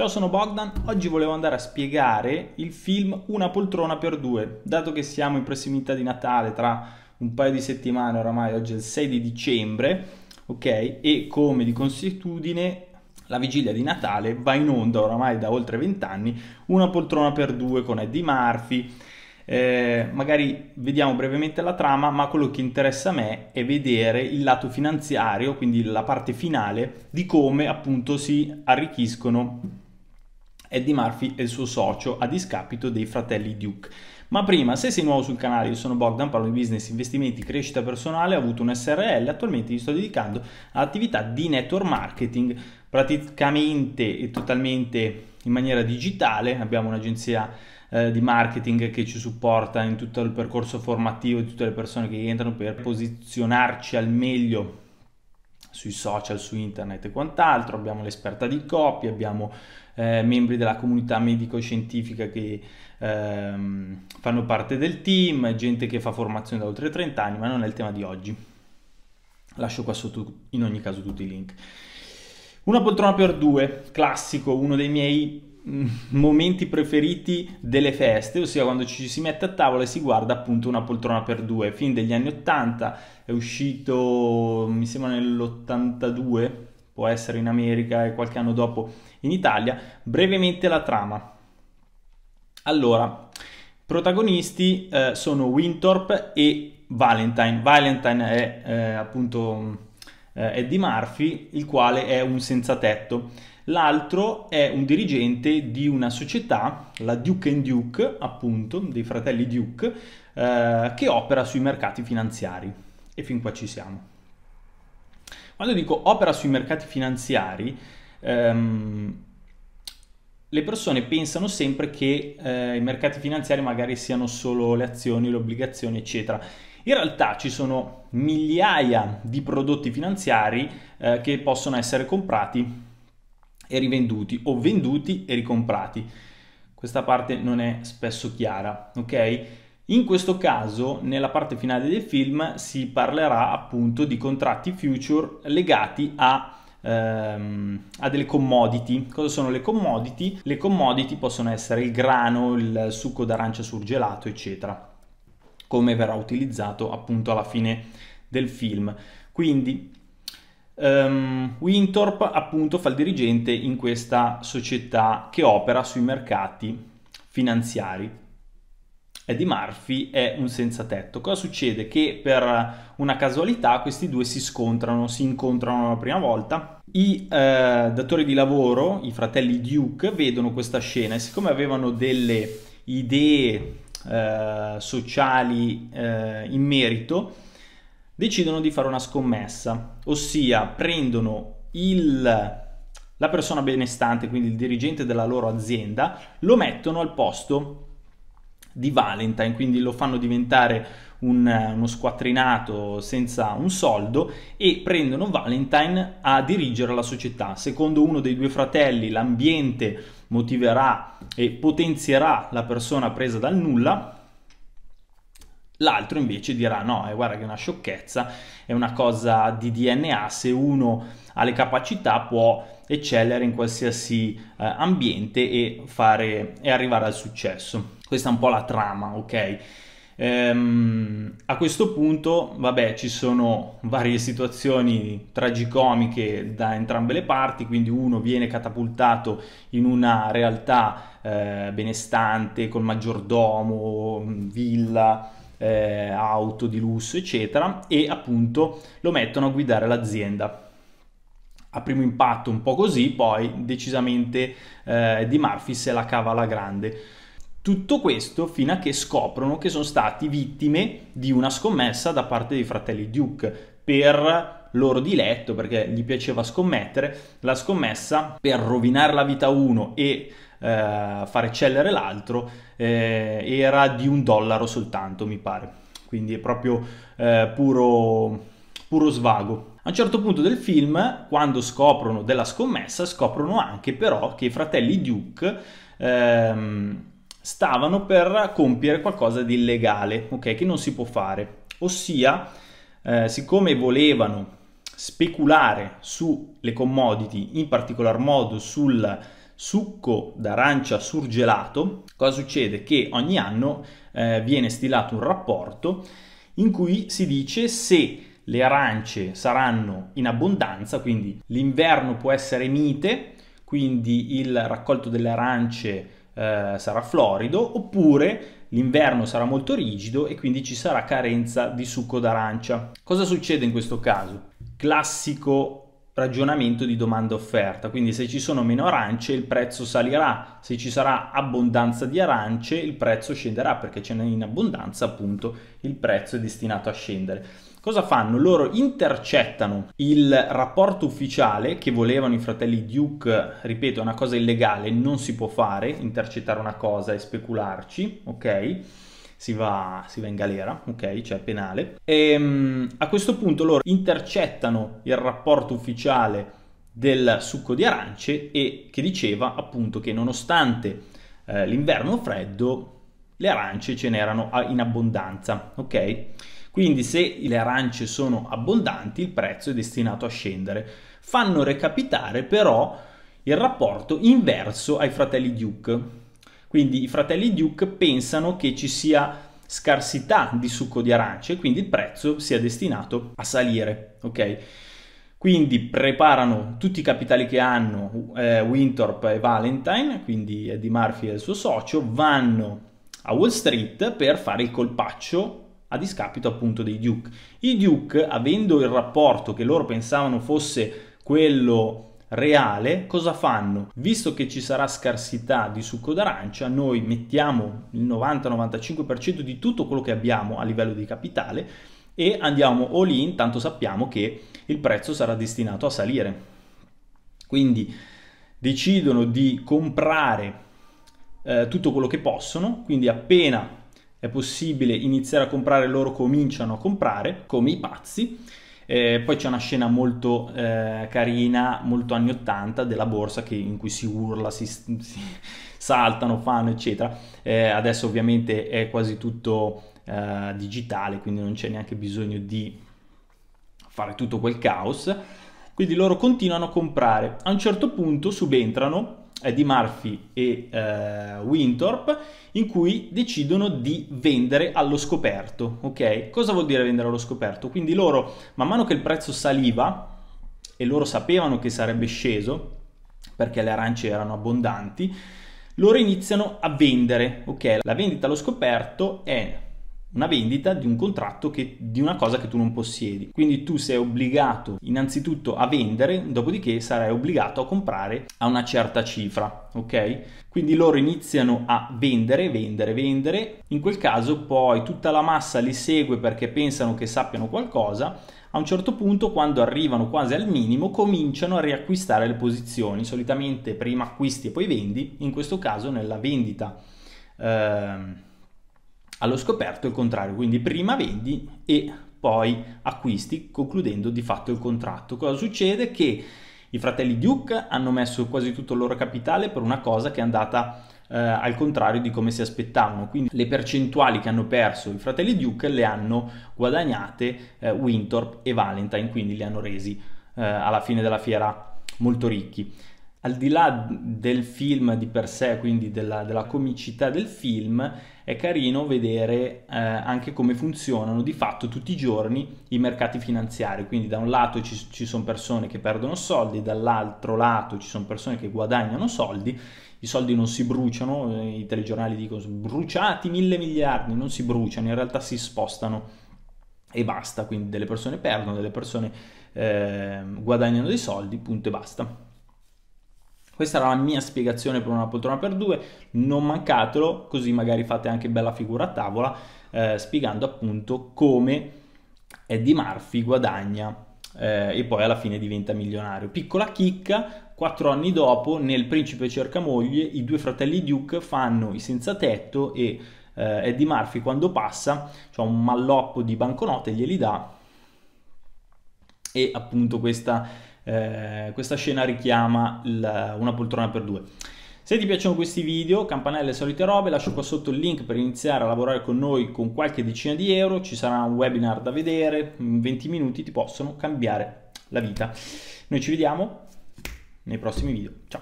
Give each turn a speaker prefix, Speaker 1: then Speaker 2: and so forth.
Speaker 1: Ciao, sono Bogdan. Oggi volevo andare a spiegare il film Una poltrona per due. Dato che siamo in prossimità di Natale, tra un paio di settimane oramai, oggi è il 6 di dicembre, ok? E come di consuetudine, la vigilia di Natale va in onda oramai da oltre 20 anni Una poltrona per due con Eddie Murphy. Eh, magari vediamo brevemente la trama, ma quello che interessa a me è vedere il lato finanziario, quindi la parte finale di come appunto si arricchiscono Eddie Murphy e il suo socio a discapito dei fratelli Duke. Ma prima, se sei nuovo sul canale, io sono Bogdan, parlo di business, investimenti, crescita personale, ho avuto un SRL, attualmente mi sto dedicando all'attività di network marketing, praticamente e totalmente in maniera digitale, abbiamo un'agenzia eh, di marketing che ci supporta in tutto il percorso formativo di tutte le persone che entrano per posizionarci al meglio sui social, su internet e quant'altro, abbiamo l'esperta di coppia, abbiamo eh, membri della comunità medico-scientifica che ehm, fanno parte del team, gente che fa formazione da oltre 30 anni, ma non è il tema di oggi. Lascio qua sotto in ogni caso tutti i link. Una poltrona per due, classico, uno dei miei momenti preferiti delle feste, ossia quando ci si mette a tavola e si guarda appunto una poltrona per due, fin degli anni 80, è uscito mi sembra nell'82, può essere in America e qualche anno dopo in Italia, brevemente la trama. Allora, protagonisti eh, sono Winthorpe e Valentine. Valentine è eh, appunto eh, Eddie Murphy, il quale è un senza tetto l'altro è un dirigente di una società, la Duke Duke, appunto, dei fratelli Duke, eh, che opera sui mercati finanziari. E fin qua ci siamo. Quando dico opera sui mercati finanziari, ehm, le persone pensano sempre che eh, i mercati finanziari magari siano solo le azioni, le obbligazioni, eccetera. In realtà ci sono migliaia di prodotti finanziari eh, che possono essere comprati e rivenduti o venduti e ricomprati. Questa parte non è spesso chiara, ok? In questo caso, nella parte finale del film, si parlerà appunto di contratti future legati a, ehm, a delle commodity. Cosa sono le commodity? Le commodity possono essere il grano, il succo d'arancia surgelato, eccetera, come verrà utilizzato appunto alla fine del film. Quindi Um, Winthorpe appunto fa il dirigente in questa società che opera sui mercati finanziari. Eddie Murphy è un senza tetto. Cosa succede? Che per una casualità questi due si scontrano, si incontrano la prima volta. I eh, datori di lavoro, i fratelli Duke, vedono questa scena e siccome avevano delle idee eh, sociali eh, in merito, decidono di fare una scommessa, ossia prendono il, la persona benestante, quindi il dirigente della loro azienda, lo mettono al posto di Valentine, quindi lo fanno diventare un, uno squattrinato senza un soldo e prendono Valentine a dirigere la società. Secondo uno dei due fratelli l'ambiente motiverà e potenzierà la persona presa dal nulla, L'altro invece dirà no, eh, guarda che è una sciocchezza, è una cosa di DNA, se uno ha le capacità può eccellere in qualsiasi eh, ambiente e, fare, e arrivare al successo. Questa è un po' la trama, ok? Ehm, a questo punto, vabbè, ci sono varie situazioni tragicomiche da entrambe le parti, quindi uno viene catapultato in una realtà eh, benestante, col maggiordomo, villa, eh, auto di lusso, eccetera, e appunto lo mettono a guidare l'azienda. A primo impatto un po' così, poi decisamente eh, di Murphy se la cava alla grande. Tutto questo fino a che scoprono che sono stati vittime di una scommessa da parte dei fratelli Duke per loro diletto, perché gli piaceva scommettere, la scommessa per rovinare la vita uno e eh, far eccellere l'altro eh, era di un dollaro soltanto, mi pare. Quindi è proprio eh, puro, puro svago. A un certo punto del film, quando scoprono della scommessa, scoprono anche però che i fratelli Duke ehm, stavano per compiere qualcosa di illegale, ok? Che non si può fare. Ossia, eh, siccome volevano speculare sulle commodity, in particolar modo sul succo d'arancia surgelato, cosa succede? Che ogni anno eh, viene stilato un rapporto in cui si dice se le arance saranno in abbondanza, quindi l'inverno può essere mite, quindi il raccolto delle arance eh, sarà florido, oppure l'inverno sarà molto rigido e quindi ci sarà carenza di succo d'arancia. Cosa succede in questo caso? Classico ragionamento di domanda offerta, quindi se ci sono meno arance il prezzo salirà, se ci sarà abbondanza di arance il prezzo scenderà perché ce n'è in abbondanza appunto il prezzo è destinato a scendere. Cosa fanno? Loro intercettano il rapporto ufficiale che volevano i fratelli Duke, ripeto, è una cosa illegale, non si può fare, intercettare una cosa e specularci, ok? Si va, si va in galera, ok? Cioè penale. E um, a questo punto loro intercettano il rapporto ufficiale del succo di arance e che diceva appunto che nonostante eh, l'inverno freddo le arance ce n'erano in abbondanza, ok? Quindi se le arance sono abbondanti il prezzo è destinato a scendere. Fanno recapitare però il rapporto inverso ai fratelli Duke. Quindi i fratelli Duke pensano che ci sia scarsità di succo di arance quindi il prezzo sia destinato a salire, ok? Quindi preparano tutti i capitali che hanno eh, Winthorpe e Valentine, quindi Eddie Murphy e il suo socio, vanno a Wall Street per fare il colpaccio a discapito appunto dei Duke. I Duke, avendo il rapporto che loro pensavano fosse quello reale, cosa fanno? Visto che ci sarà scarsità di succo d'arancia, noi mettiamo il 90-95% di tutto quello che abbiamo a livello di capitale e andiamo all in, tanto sappiamo che il prezzo sarà destinato a salire. Quindi decidono di comprare eh, tutto quello che possono, quindi appena è possibile iniziare a comprare, loro cominciano a comprare come i pazzi. Eh, poi c'è una scena molto eh, carina, molto anni 80, della borsa che, in cui si urla, si, si saltano, fanno, eccetera. Eh, adesso ovviamente è quasi tutto eh, digitale, quindi non c'è neanche bisogno di fare tutto quel caos. Quindi loro continuano a comprare. A un certo punto subentrano di Murphy e eh, Winthorpe in cui decidono di vendere allo scoperto, ok? Cosa vuol dire vendere allo scoperto? Quindi loro, man mano che il prezzo saliva e loro sapevano che sarebbe sceso perché le arance erano abbondanti, loro iniziano a vendere, ok? La vendita allo scoperto è una vendita di un contratto che, di una cosa che tu non possiedi. Quindi tu sei obbligato innanzitutto a vendere, dopodiché sarai obbligato a comprare a una certa cifra, ok? Quindi loro iniziano a vendere, vendere, vendere. In quel caso poi tutta la massa li segue perché pensano che sappiano qualcosa. A un certo punto, quando arrivano quasi al minimo, cominciano a riacquistare le posizioni. Solitamente prima acquisti e poi vendi. In questo caso, nella vendita. Ehm, allo scoperto il contrario, quindi prima vendi e poi acquisti, concludendo di fatto il contratto. Cosa succede? Che i fratelli Duke hanno messo quasi tutto il loro capitale per una cosa che è andata eh, al contrario di come si aspettavano. Quindi le percentuali che hanno perso i fratelli Duke le hanno guadagnate eh, Winthorpe e Valentine, quindi li hanno resi eh, alla fine della fiera molto ricchi al di là del film di per sé, quindi della, della comicità del film, è carino vedere eh, anche come funzionano di fatto tutti i giorni i mercati finanziari. Quindi da un lato ci, ci sono persone che perdono soldi, dall'altro lato ci sono persone che guadagnano soldi. I soldi non si bruciano, eh, i telegiornali dicono bruciati mille miliardi, non si bruciano, in realtà si spostano e basta. Quindi delle persone perdono, delle persone eh, guadagnano dei soldi, punto e basta. Questa era la mia spiegazione per una poltrona per due, non mancatelo, così magari fate anche bella figura a tavola, eh, spiegando appunto come Eddie Murphy guadagna eh, e poi alla fine diventa milionario. Piccola chicca, quattro anni dopo, nel Principe cerca moglie, i due fratelli Duke fanno i senza tetto e eh, Eddie Murphy quando passa, c'ha un malloppo di banconote, glieli dà e appunto questa eh, questa scena richiama il, una poltrona per due. Se ti piacciono questi video, campanelle e solite robe, lascio qua sotto il link per iniziare a lavorare con noi con qualche decina di euro, ci sarà un webinar da vedere, in 20 minuti ti possono cambiare la vita. Noi ci vediamo nei prossimi video, ciao!